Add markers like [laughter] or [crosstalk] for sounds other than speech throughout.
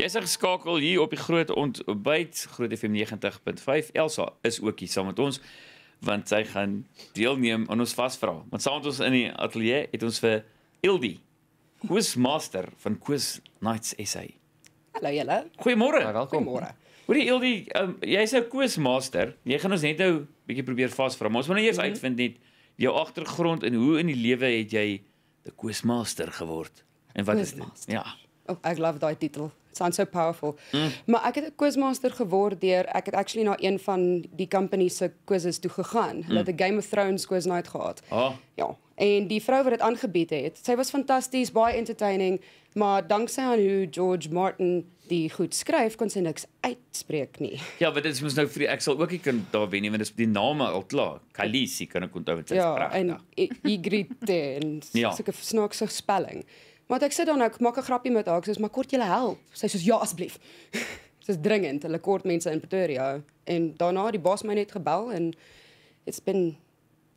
Jy's geskakel hier op die groot ontbyt Groot FM 90.5. Elsa is ook hier saam met ons want sy gaan deelneem aan ons vasvra. Want saam met ons in die ateljee het ons vir Ildi, quizmaster van Quiz Nights SA. Hallo julle. Goeiemôre. Ja, welkom. Goeiemôre. Hoorie Ildi, um, jy's 'n quizmaster. Jy gaan ons net nou bietjie probeer vasvra. Maar ons wil nou eers uitvind net jou agtergrond en hoe in die lewe het jy 'n quizmaster geword? En wat is dit? Quizmaster. Ja. Oh, ek love daai titel. It sounds so powerful. Mm. Maar ek het 'n quizmaster geword deur ek het actually na een van die company se quizzes toe gegaan. Hulle het 'n Game of Thrones quiz night gehad. Ah. Ja. En die vrou wat dit aangebied het, sy was fantasties, baie entertaining, maar danksy aan hoe George Martin die goed skryf, kon sy niks uitspreek nie. Ja, want dit is mos nou vir die, ek sal ook nie kan daar wen nie want dit is die name al klaar. Khaleesi kan ek onthou wat is. Ja, pragtig. en I- Igrite en Ja. sulke snaakse spelling. Maar ek sit dan nou, ek maak 'n grappie met haar, ek sê maar kort julle help. Sy sê ja asseblief. Dis [laughs] dringend, hulle kort mense in Pretoria en daarna die baas my net gebel en it's been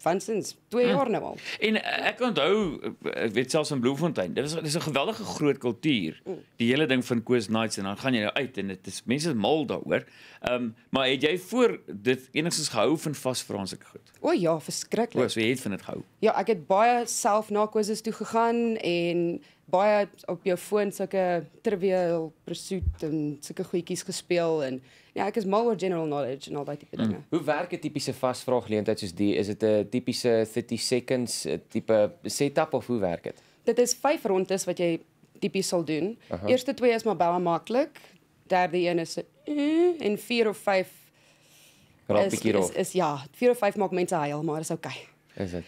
fun since 2 jaar nou al. En eh, ek onthou eh, ek weet selfs in Bloemfontein. Dit is dis 'n geweldige groot kultuur. Die hele ding van Quiz Nights en dan gaan jy nou uit en dit is mense is mal daaroor. Ehm um, maar het jy voor dit enigstens gehou van sulke goed? O ja, O, verskriklik. so jy het van dit gehou. Ja, ek het baie self na quizzes toe gegaan en baie op jou foon sulke trivial pursuit en sulke goedjies gespeel en ja, ek is mal oor general knowledge en al daai tipe dinge. Hoe werk 'n tipiese vasvraageleentheid soos die? Is dit 'n tipiese 30 seconds tipe setup of hoe werk dit? Dit is 5 rondes wat jy tipies sal doen. Uh -huh. Eerste twee is maar baie maklik. Derde een is eh, en 4 of 5 Raak is, bietjie is rof. is ja, 4 of 5 maak mense huil, maar dis oukei. Okay. Is dit?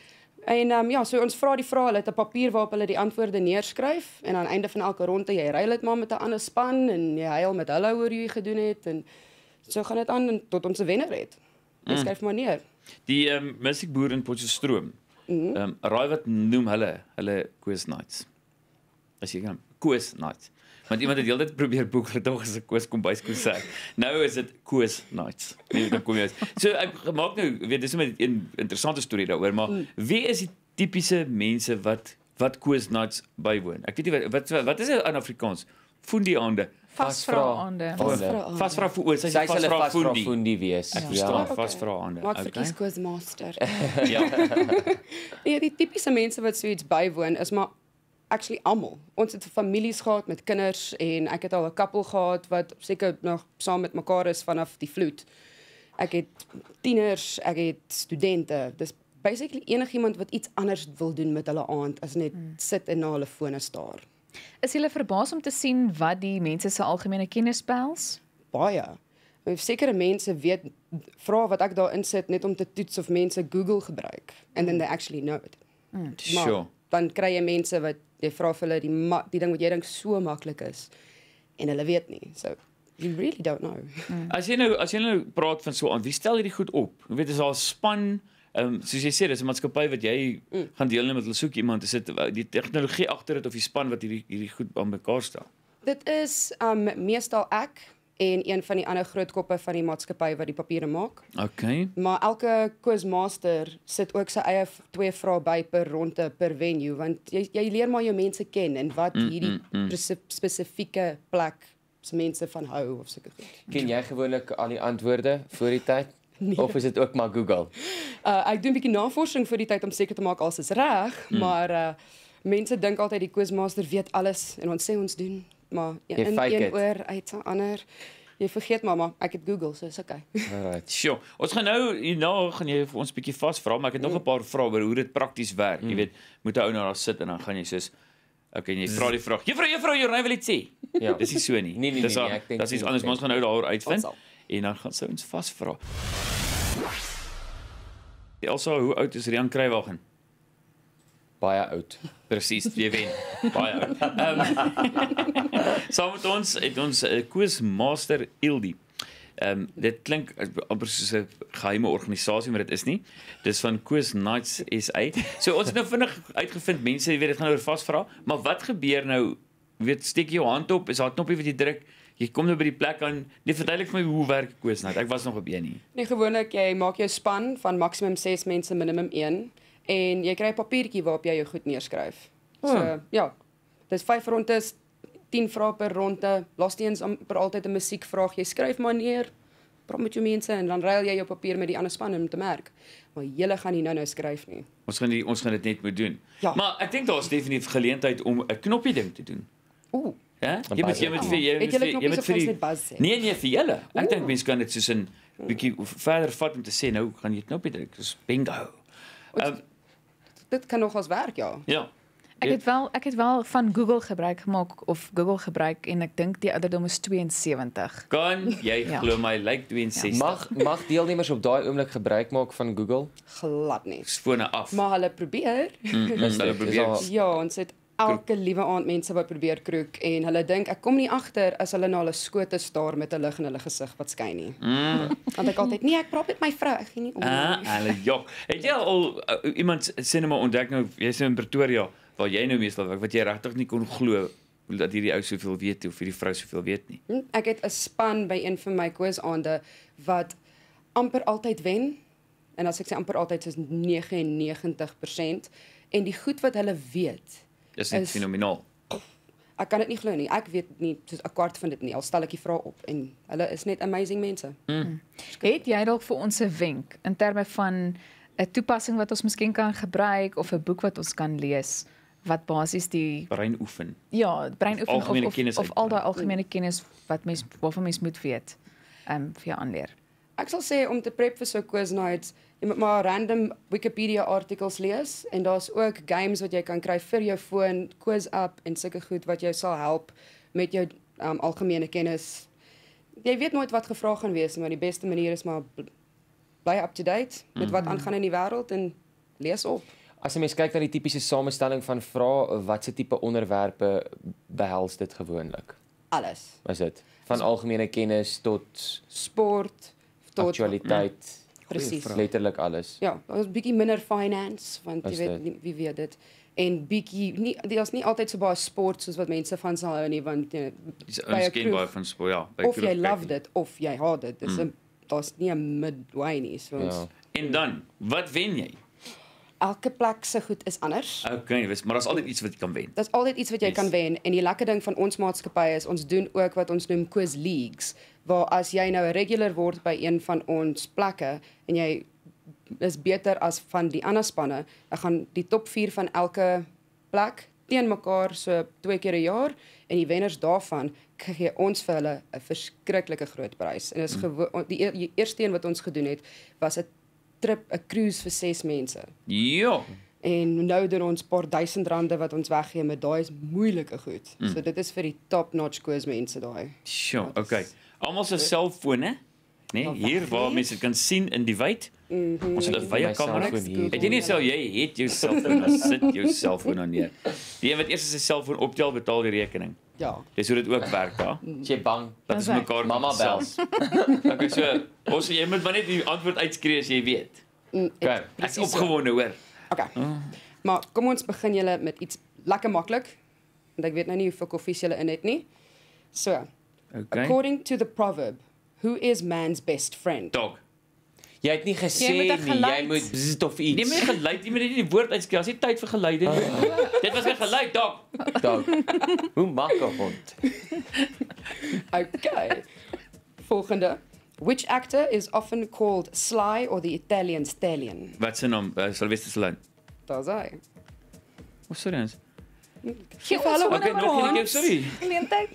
En ehm um, ja, so ons vra die vrae, hulle het 'n papier waarop hulle die antwoorde neerskryf en aan einde van elke ronde jy ry dit maar met 'n ander span en jy huil met hulle oor hoe jy gedoen het en so gaan dit aan tot ons 'n wenner het. Jy skryf maar neer. Die ehm um, musiekboer in Potchefstroom. Ehm um, raai wat noem hulle hulle Quiz Nights? As jy kan Quiz Nights. Want iemand het heeltyd probeer boek het tog as 'n quiz kombuiskoes. Nou is dit Quiz Nights. Nee, dan kom jy uit. So ek maak nou, weet dis net 'n interessante storie daaroor, maar wie is die tipiese mense wat wat Quiz Nights bywoon? Ek weet nie wat wat, wat is dit in Afrikaans? Fundiaande. Vasvraande. Vasvra- Vasvra vir oor, sy sê vasvra vasvra fundi. fundi wees. Ek Ja, verstaan, oké. vasvraande. Maar ek Okay. verkies quizmaster. [laughs] Ja. [laughs] Nee, die tipiese mense wat so iets bywoon is maar actually almal. Ons het families gehad met kinders en ek het al 'n koppel gehad wat seker nog saam met mekaar is vanaf die vloed. Ek het tieners, ek het studente. Dis basically enigiemand wat iets anders wil doen met hulle aand as net sit en na hulle fone staar. Is jy verbaas om te sien wat die mense se algemene kennis behels? Baie. Maar sekere mense weet vra wat ek daar insit net om te toets of mense Google gebruik and then they actually know it. Maar Sure. Dan kry jy mense wat jy vra vir hulle die die ding wat jy dink so maklik is en hulle weet nie. So you really don't know. As jy nou as jy nou praat van so aan, wie stel hierdie goed op? Jy weet daar 'n span Ehm um, soos jy sê dis 'n maatskappy wat jy mm. gaan deelneem met hulle soek iemand te sit die tegnologie agter dit of die span wat hierdie hierdie goed aan mekaar stel. Dit is um meestal ek en een van die ander groot koppe van die maatskappy wat die papiere maak. Okay. Maar elke quizmaster sit ook sy eie twee vrae by per ronde per venue want jy jy leer maar jou mense ken en wat Mm, hierdie mm, mm. presi- spesifieke plek se mense van hou of sulke goed. Ken jy gewoonlik al die antwoorde voor die tyd? [laughs] Nee. Of is dit ook maar Google? Uh ek doen 'n bietjie navorsing vir die tyd om seker te maak alles is reg, mm. maar uh mense dink altyd die quizmaster weet alles en ons sê ons doen, maar Jy in een it. oor uit 'n ander. Jy vergeet mamma, ek het Google, so is okay. [laughs] Alright. Sjoe. Ons gaan nou hierna gaan jy vir ons bietjie vasvra, maar ek het nog 'n paar vrae oor hoe dit prakties werk. Jy weet, moet 'n ou nou daar sit en dan gaan jy soos Okay, jy vra die vraag. Juffrou, juffrou, jy wil iets sê. Ja. Dis nie so nie. Nee, nee, Dis nee, nee, ek dink Dis iets anders, maar ons gaan nou daaroor uitvind en dan gaan sy ons vasvra. Elsa, hoe oud is Rian Kruiwagen? Baie oud. Presies, jy wen. [laughs] Baie oud. Ehm Saam met ons het ons 'n uh, quizmaster Ildi. Ehm um, dit klink uh, amper soos 'n geheime organisasie, maar dit is nie. Dis van Quiz Nights SA. So ons het nou vinnig uitgevind mense, jy weet dit gaan oor vasvra, maar wat gebeur nou? Jy weet steek jy jou hand op, is daar 'n knoppie wat jy druk? Jy kom nou by die plek aan. Nee, verduidelik vir my hoe werk Quiz Night. Ek was nog op een nie. Nee, gewoonlik jy maak jou span van maksimum 6 mense, minimum 1 en jy kry 'n papiertjie waarop jy jou goed neerskryf. So Hmm. ja. Dis 5 rondes, 10 vrae per ronde. Laastens amper altyd 'n musiekvraag. Jy skryf maar neer, praat met jou mense en dan ruil jy jou papier met die ander span om te merk. Maar julle gaan nie nou-nou skryf nie. Ons gaan die ons gaan dit net moet doen. Ja. Maar ek dink daar's definitief geleentheid om 'n knoppie ding te doen. Ooh, Ja? Jy moet jy moet vir jy moet vir jy moet vir die? Nee nee vir julle. Ek dink mense kan dit soos 'n bietjie verder vat om te sê nou gaan jy knoppie druk. Dis bingo. Um, dit kan nogals werk, ja. ja. Ek het wel ek het wel van Google gebruik gemaak of Google gebruik en ek dink die ouderdom is 72. Kan jy [laughs] Ja. glo my lyk 62. Mag mag deelnemers op daai oomblik gebruik maak van Google? Glad nie. fone af. Maar hulle probeer. Mm, mm, hulle probeer. Ja, ons het elke liewe aand mense wat probeer kroek en hulle dink ek kom nie agter as hulle na hulle skote staar met 'n lig in hulle gesig wat skyn nie. Mm. Want ek altyd nee, ek praat met my vrou, ek gee nie om. Ah, hulle jok. Het jy al uh, iemand maar ontdek nou jy's nou in Pretoria waar jy nou meestal werk wat jy regtig nie kon glo dat hierdie ou soveel weet of hierdie vrou soveel weet nie. Hm, Ek het 'n span by een van my quizaande wat amper altyd wen. En as ek sê amper altyd is 99% en die goed wat hulle weet. Dis net Is- fenomenaal. Ek kan dit nie glo nie. Ek weet nie soos 'n kwart van dit nie. Al stel ek die vrae op en hulle is net amazing mense. Het jy dalk vir ons 'n wenk in terme van 'n toepassing wat ons miskien kan gebruik of 'n boek wat ons kan lees wat basies die Brein oefen. ja, brein oefen of of, of, of al daai uitbrei. algemene kennis wat mens waarvan mens moet weet. Ehm um, vir jou aanleer. Ek sal sê om te prep vir so quiz nights, jy moet maar random Wikipedia artikels lees en daar's ook games wat jy kan kry vir jou foon, quiz app en sulke goed wat jou sal help met jou um, algemene kennis. Jy weet nooit wat gevra gaan wees, maar die beste manier is maar bl- bly up to date met wat aangaan in die wêreld en lees op. As 'n mens kyk na die tipiese samestelling van vrae, watse tipe onderwerpe behels dit gewoonlik? Alles. Is dit van algemene kennis tot Sport tot aktualiteit? Presies. vraag. Letterlik alles. Ja, daar's bietjie minder finance want jy Is weet nie, wie weet dit. En bietjie nie daar's nie altyd so baie sport soos wat mense van sal hou nie want jy, Dis By 'n ons ken kroeg. baie van sport, ja, by of jy love dit of jy haat dit. Dis 'n daar's nie 'n midway nie. So ons, Ja. En dan, wat wen jy? elke plek se goed is anders. Okay, wes, maar daar's altyd iets wat jy kan wen. Daar's altyd iets wat jy Yes. kan wen en die lekker ding van ons maatskappy is ons doen ook wat ons noem quiz leagues waar as jy nou 'n regular word by een van ons plekke en jy is beter as van die ander spanne, dan gaan die top 4 van elke plek teen mekaar so twee keer 'n jaar en die wenners daarvan gee ons vir hulle 'n verskriklike groot prys. En dit is gewo- die, e- die eerste een wat ons gedoen het was 'n trip, 'n cruise vir 6 mense. Ja. En nou doen ons paar duisend rande wat ons weggee met daai is moeilike goed. Mm. So dit is vir die top notch quiz mense daai. Sjoe, okay. Almal se selfone? Ja, Nee, hier waar mense dit kan sien in die wyd. Mm -hmm. Ons het 'n wye kamera. hier. Het jy nie sel jy het jou selfoon, dan sit jou selfoon aan neer. Die een wat eers sy selfoon optel, betaal die rekening. Ja. Dis hoe dit ook werk daar. Is jy bang? Dat is mekaar Mamma bel. [laughs] Okay, so ons jy moet maar net die antwoord uitskree as jy weet. Mm, Okay. Presies so. opgewonde hoor. Okay. Maar kom ons begin julle met iets lekker maklik. Want ek weet nou nie hoeveel koffies julle in het nie. So, Okay. according to the proverb, who is man's best friend? Dog. Jy het nie gesê Jy nie, jy geluid. moet bzzzt of iets. Nee, maar geluid, jy moet net die woord uitskree. As jy tyd vir geluide nie. [laughs] Dit was 'n geluid, dog. Dog. Hoe maak 'n hond? Okay. Volgende. Which actor is often called Sly or the Italian Stallion? Wat se naam? Uh, Sylvester Stallone. Daar's hy. Oh, sorry ons. Gee vir hulle Okay, ook 'n nog een keer, kans. sorry. Geleentheid.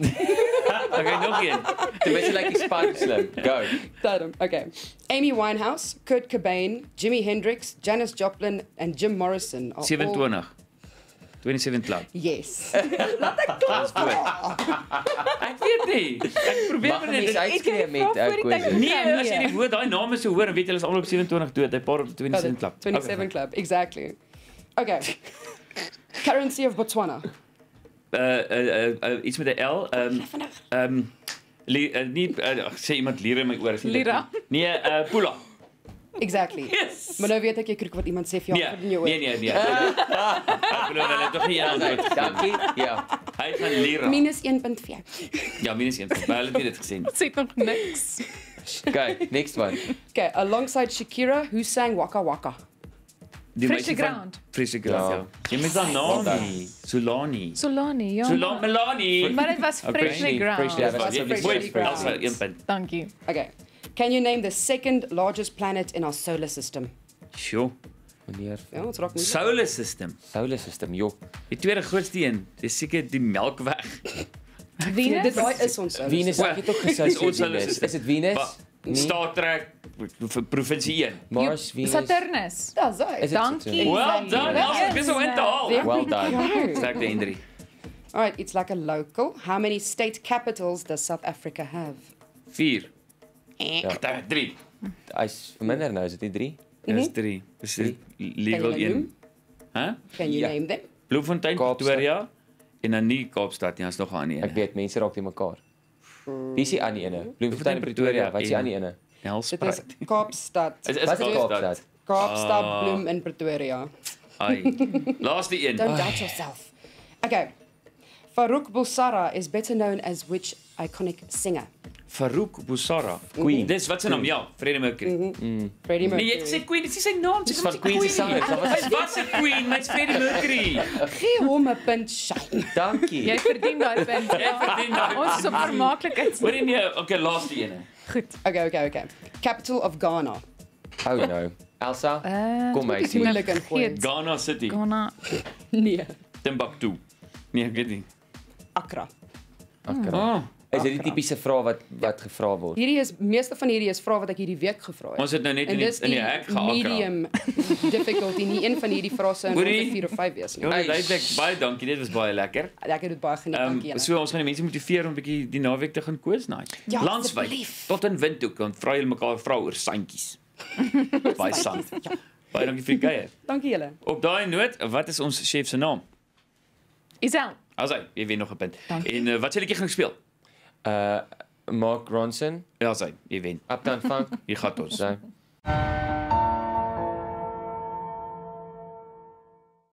Okay, nog een. Dit was like die span slim. Go. Daarom. Okay. Amy Winehouse, Kurt Cobain, Jimi Hendrix, Janis Joplin and Jim Morrison are all 27. 27 klap. Yes. [laughs] Ek weet nie. Ek probeer maar net. uitskree met uh, die quiz? tyd- Nee, as jy die woord daai name so hoor, weet jy hulle is almal op 27 dood. Hy paar op 27 klap. 27 Club, exactly. Okay. [laughs] Currency of Botswana. Uh uh uh iets met 'n L. Ehm ehm li- uh, nie uh, sê iemand lire in my oor. Lira. nie. Nee, uh Pula. Exactly. [laughs] Yes. Maar nou weet ek jy kroek wat iemand sê vir jou Nee, in jou nee, oor. nee, nee. Ek glo [laughs] hulle het tog nie een antwoord. Dankie. Ja. Hy gaan lira. Minus 1 punt vir jou. [laughs] Ja, minus 1. Maar hulle het dit gesê nie. Sê nog niks. Okay, next one. Okay, alongside Shakira, who sang Waka Waka? Die Frisse ground. Frisse ground. Ja. Jy moet dan Nani, Solani. Solani, ja. Solani, Melani. Maar dit was Okay. freshly ground. Freshly- Ja, freshly mooi ground. Elsa een punt. Dankie. Okay. Can you name the second largest planet in our solar system? Sjoe. Meneer Ja, ons raak moeilik. Solar system. Solar System, joh. Die tweede grootste een, dis seker die Melkweg. [laughs] Venus. dit daai is ons solar Venus, ek het ook gesê ons solar Venus. system. Is dit Venus? Wa- Nee. Star Trek vir provinsie 1. Mars, Venus. Saturnus. Ja, so. Is Dankie. Well done. Elsa, dis so in te haal. Well done. Sterk die Hendrie. All right, it's like a local. How many state capitals does South Africa have? 4. Eh. Ja, 3. Hy's verminder nou, is dit nie 3? Dis 3. Dis die legal Kan jy 1. noem? Hæ? Can you Ja. name them? Bloemfontein. Pretoria en dan nie Kaapstad nie, as nog 'n ander Ek een. weet mense raak te mekaar. Wie is die ander ene? Bloemfontein en Pretoria, wat is die en- ander ene? Dit is Nelspruit. Kaapstad. Is is Wat is Kaapstad? Kaapstad? Kaapstad, Ah. Bloem in Pretoria. Ai. Laaste een. Don't doubt yourself. Okay. Farouk Bulsara is better known as which iconic singer? Farouk Busara. Queen. Dis wat se naam? Ja, Freddie Mercury. Freddie Nee, jy Mercury. sê Queen, dis sy naam, dis van Queen se sanger. Dit was- se Queen, hy's Freddie Mercury. Gee hom 'n punt shine. Dankie. Jy verdien daai punt. Jy verdien daai Ons is op vermaaklikheid. Hoorie nee, okay, laaste een. Goed. Okay, okay, okay. Capital of Ghana. Oh no. Elsa, Uh, kom ingooi. Vergeet. Ghana City, Ghana. Nee, Timbuktu. Nee, ek weet nie. Accra. Okay. Oh, Is dit die tipiese vraag wat wat gevra word? Hierdie is meeste van hierdie is vrae wat ek hierdie week gevra het. ons het nou net en in die, in die hek geakra. medium [laughs] difficulty. Nie een van hierdie vrae sou in Hoorie. onder 4 of 5 wees nie. Ja, ek baie dankie, dit was baie lekker. Ek het dit baie geniet, Ehm dankie so ons gaan die mense motiveer om 'n bietjie die naweek te gaan koos night. Ja, Landswyd tot in Windhoek want vra julle mekaar vra oor sandjies. [laughs] baie sand. Ja, Baie dankie vir die kuier. dankie julle. Op daai noot, wat is ons chef se naam? Isel. Asai, jy weet nog 'n punt. Dankie. En uh, wat sê jy gaan speel? Uh Mark Ronson, Ja, sy, jy wen. Uptown Funk. Hier gaan ons. So.